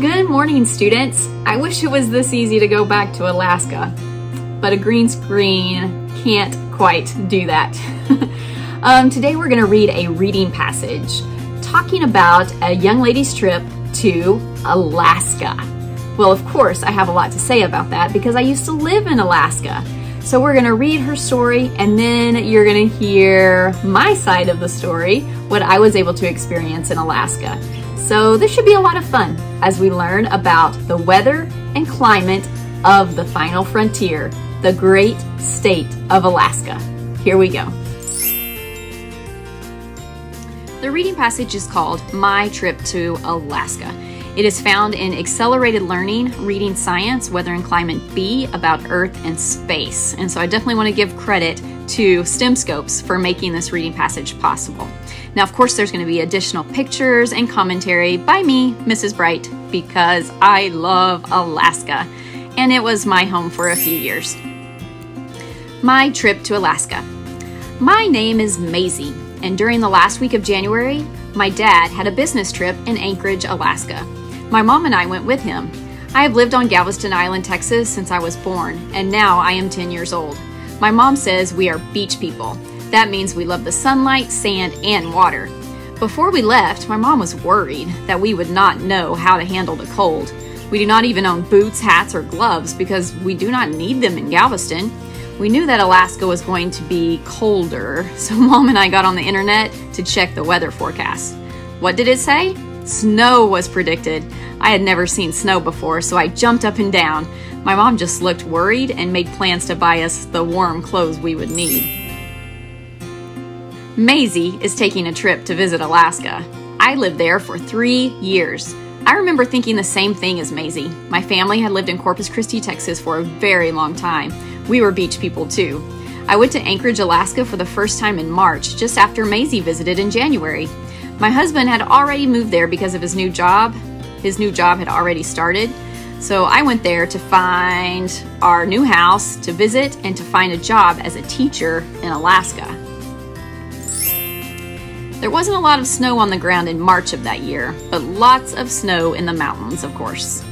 Good morning, students. I wish it was this easy to go back to Alaska, but a green screen can't quite do that. um, today we're gonna read a reading passage talking about a young lady's trip to Alaska. Well, of course, I have a lot to say about that because I used to live in Alaska. So we're gonna read her story and then you're gonna hear my side of the story, what I was able to experience in Alaska. So this should be a lot of fun as we learn about the weather and climate of the final frontier, the great state of Alaska. Here we go. The reading passage is called My Trip to Alaska. It is found in Accelerated Learning, Reading Science, Weather and Climate B about Earth and Space. And so I definitely want to give credit to STEMscopes for making this reading passage possible. Now, of course, there's going to be additional pictures and commentary by me, Mrs. Bright, because I love Alaska, and it was my home for a few years. My trip to Alaska. My name is Maisie, and during the last week of January, my dad had a business trip in Anchorage, Alaska. My mom and I went with him. I have lived on Galveston Island, Texas since I was born, and now I am 10 years old. My mom says we are beach people. That means we love the sunlight, sand, and water. Before we left, my mom was worried that we would not know how to handle the cold. We do not even own boots, hats, or gloves because we do not need them in Galveston. We knew that Alaska was going to be colder, so mom and I got on the internet to check the weather forecast. What did it say? Snow was predicted. I had never seen snow before, so I jumped up and down. My mom just looked worried and made plans to buy us the warm clothes we would need. Maisie is taking a trip to visit Alaska. I lived there for three years. I remember thinking the same thing as Maisie. My family had lived in Corpus Christi, Texas for a very long time. We were beach people too. I went to Anchorage, Alaska for the first time in March, just after Maisie visited in January. My husband had already moved there because of his new job. His new job had already started. So I went there to find our new house, to visit, and to find a job as a teacher in Alaska. There wasn't a lot of snow on the ground in March of that year, but lots of snow in the mountains, of course.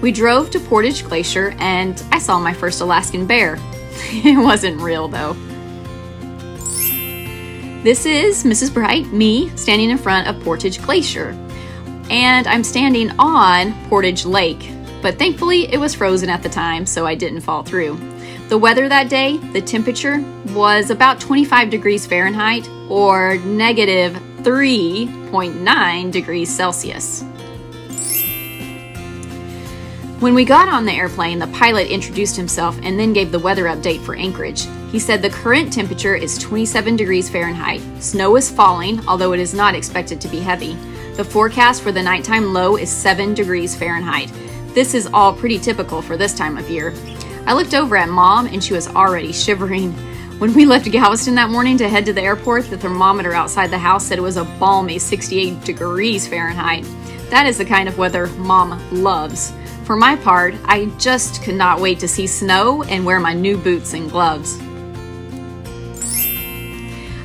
We drove to Portage Glacier and I saw my first Alaskan bear. it wasn't real though. This is Mrs. Bright, me, standing in front of Portage Glacier. And I'm standing on Portage Lake, but thankfully it was frozen at the time, so I didn't fall through. The weather that day, the temperature was about 25 degrees Fahrenheit or negative 3.9 degrees Celsius. When we got on the airplane, the pilot introduced himself and then gave the weather update for Anchorage. He said the current temperature is 27 degrees Fahrenheit. Snow is falling, although it is not expected to be heavy. The forecast for the nighttime low is 7 degrees Fahrenheit. This is all pretty typical for this time of year. I looked over at mom and she was already shivering. When we left Galveston that morning to head to the airport, the thermometer outside the house said it was a balmy 68 degrees Fahrenheit. That is the kind of weather mom loves. For my part, I just could not wait to see snow and wear my new boots and gloves.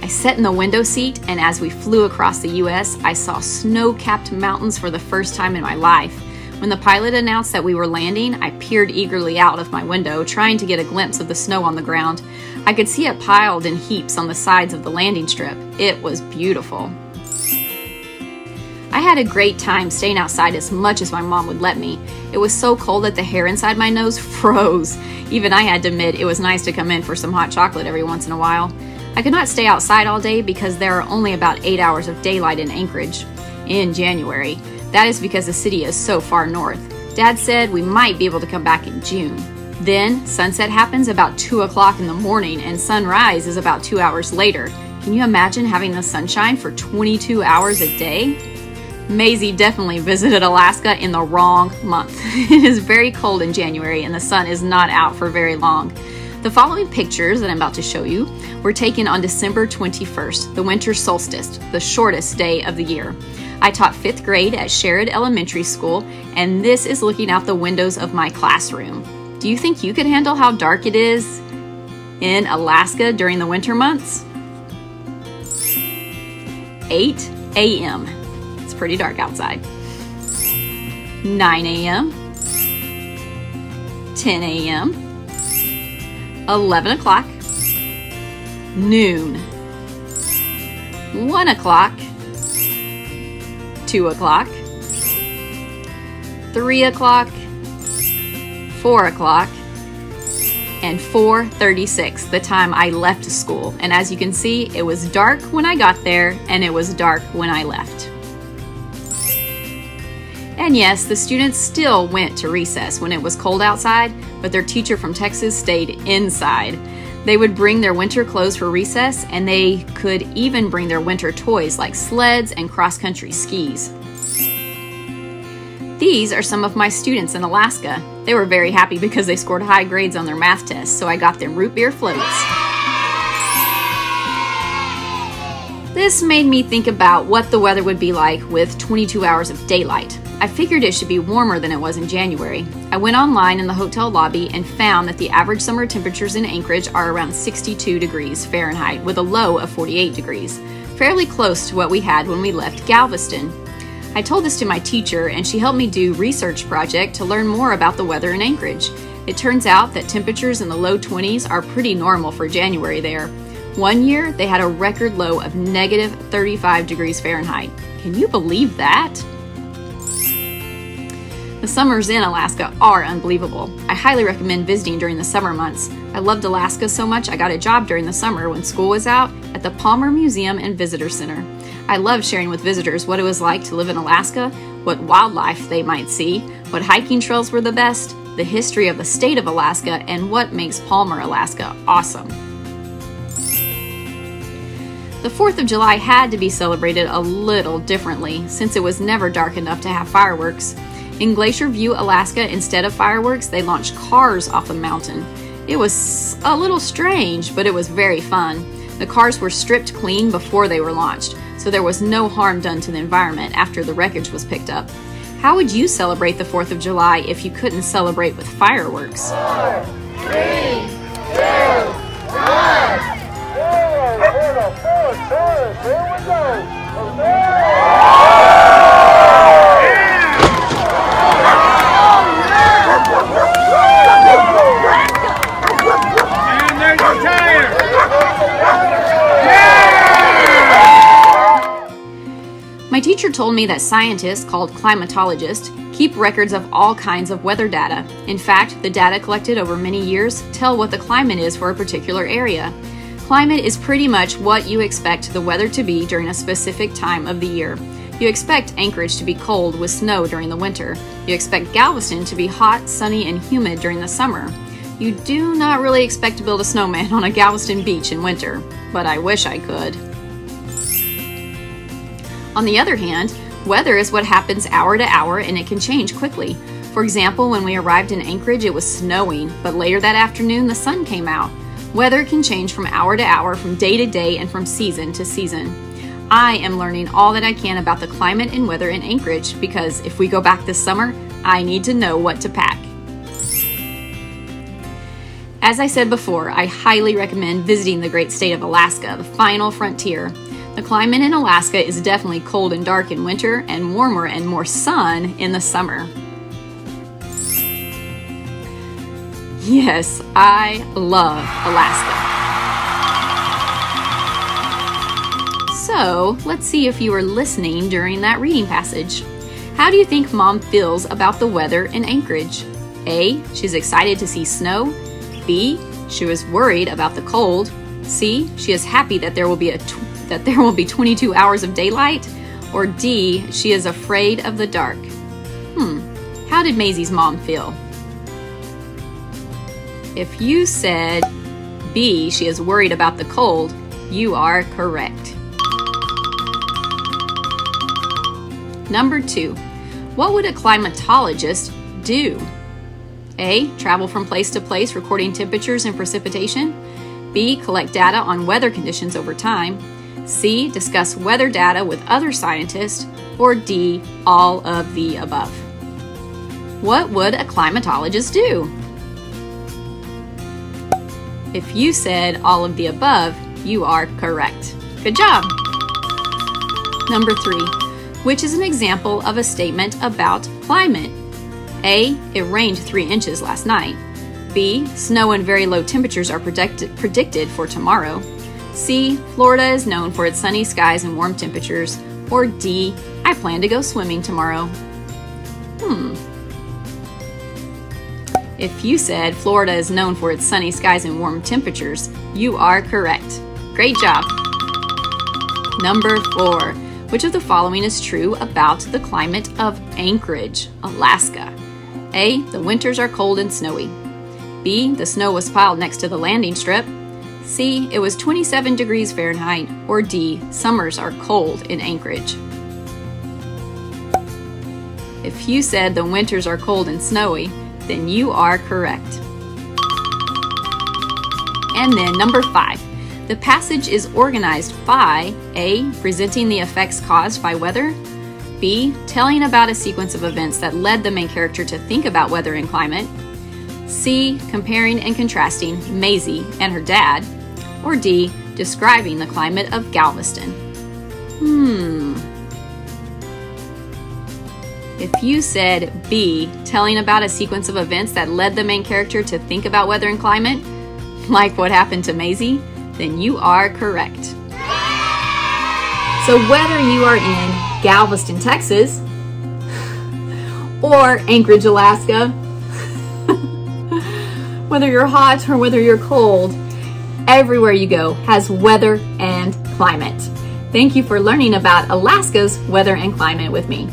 I sat in the window seat, and as we flew across the US, I saw snow capped mountains for the first time in my life. When the pilot announced that we were landing, I peered eagerly out of my window, trying to get a glimpse of the snow on the ground. I could see it piled in heaps on the sides of the landing strip. It was beautiful. I had a great time staying outside as much as my mom would let me. It was so cold that the hair inside my nose froze. Even I had to admit it was nice to come in for some hot chocolate every once in a while. I could not stay outside all day because there are only about 8 hours of daylight in Anchorage in January. That is because the city is so far north. Dad said we might be able to come back in June. Then sunset happens about 2 o'clock in the morning and sunrise is about 2 hours later. Can you imagine having the sunshine for 22 hours a day? Maisie definitely visited Alaska in the wrong month. it is very cold in January and the sun is not out for very long. The following pictures that I'm about to show you were taken on December 21st, the winter solstice, the shortest day of the year. I taught fifth grade at Sherrod Elementary School, and this is looking out the windows of my classroom. Do you think you could handle how dark it is in Alaska during the winter months? 8 a.m It's pretty dark outside. 9 a.m., 10 a.m., 11 o'clock, noon, 1 o'clock, 2 o'clock, 3 o'clock, 4 o'clock, and 4.36, the time I left school. And as you can see, it was dark when I got there and it was dark when I left. And yes, the students still went to recess when it was cold outside, but their teacher from Texas stayed inside. They would bring their winter clothes for recess, and they could even bring their winter toys like sleds and cross country skis. These are some of my students in Alaska. They were very happy because they scored high grades on their math tests, so I got them root beer floats. This made me think about what the weather would be like with 22 hours of daylight. I figured it should be warmer than it was in January. I went online in the hotel lobby and found that the average summer temperatures in Anchorage are around 62 degrees Fahrenheit with a low of 48 degrees, fairly close to what we had when we left Galveston. I told this to my teacher and she helped me do research project to learn more about the weather in Anchorage. It turns out that temperatures in the low 20s are pretty normal for January there. One year, they had a record low of negative 35 degrees Fahrenheit. Can you believe that? The summers in Alaska are unbelievable. I highly recommend visiting during the summer months. I loved Alaska so much I got a job during the summer when school was out at the Palmer Museum and Visitor Center. I love sharing with visitors what it was like to live in Alaska, what wildlife they might see, what hiking trails were the best, the history of the state of Alaska, and what makes Palmer, Alaska awesome. The 4th of July had to be celebrated a little differently since it was never dark enough to have fireworks. In Glacier View, Alaska, instead of fireworks, they launched cars off the mountain. It was a little strange, but it was very fun. The cars were stripped clean before they were launched, so there was no harm done to the environment after the wreckage was picked up. How would you celebrate the 4th of July if you couldn't celebrate with fireworks? Four, three, two, told me that scientists, called climatologists, keep records of all kinds of weather data. In fact, the data collected over many years tell what the climate is for a particular area. Climate is pretty much what you expect the weather to be during a specific time of the year. You expect Anchorage to be cold with snow during the winter. You expect Galveston to be hot, sunny, and humid during the summer. You do not really expect to build a snowman on a Galveston beach in winter, but I wish I could. On the other hand, weather is what happens hour to hour and it can change quickly. For example, when we arrived in Anchorage, it was snowing, but later that afternoon the sun came out. Weather can change from hour to hour, from day to day, and from season to season. I am learning all that I can about the climate and weather in Anchorage because if we go back this summer, I need to know what to pack. As I said before, I highly recommend visiting the great state of Alaska, the final frontier. The climate in Alaska is definitely cold and dark in winter and warmer and more sun in the summer. Yes, I love Alaska. So, let's see if you were listening during that reading passage. How do you think mom feels about the weather in Anchorage? A. She's excited to see snow. B. She was worried about the cold. C. She is happy that there will be a that there will be 22 hours of daylight? Or D, she is afraid of the dark? Hmm, how did Maisie's mom feel? If you said B, she is worried about the cold, you are correct. Number two, what would a climatologist do? A. Travel from place to place recording temperatures and precipitation. B. Collect data on weather conditions over time. C. Discuss weather data with other scientists. Or D. All of the above. What would a climatologist do? If you said all of the above, you are correct. Good job! Number three, which is an example of a statement about climate. A. It rained 3 inches last night. B. Snow and very low temperatures are predicted, predicted for tomorrow. C. Florida is known for its sunny skies and warm temperatures. Or D. I plan to go swimming tomorrow. Hmm. If you said Florida is known for its sunny skies and warm temperatures, you are correct. Great job. Number four. Which of the following is true about the climate of Anchorage, Alaska? A. The winters are cold and snowy. B. The snow was piled next to the landing strip. C. It was 27 degrees Fahrenheit. Or D. Summers are cold in Anchorage. If you said the winters are cold and snowy, then you are correct. And then number five. The passage is organized by A. Presenting the effects caused by weather, B. Telling about a sequence of events that led the main character to think about weather and climate, C. Comparing and contrasting Maisie and her dad, or D. Describing the climate of Galveston. Hmm. If you said B, telling about a sequence of events that led the main character to think about weather and climate, like what happened to Maisie, then you are correct. So whether you are in Galveston, Texas, or Anchorage, Alaska, whether you're hot or whether you're cold, everywhere you go has weather and climate. Thank you for learning about Alaska's weather and climate with me.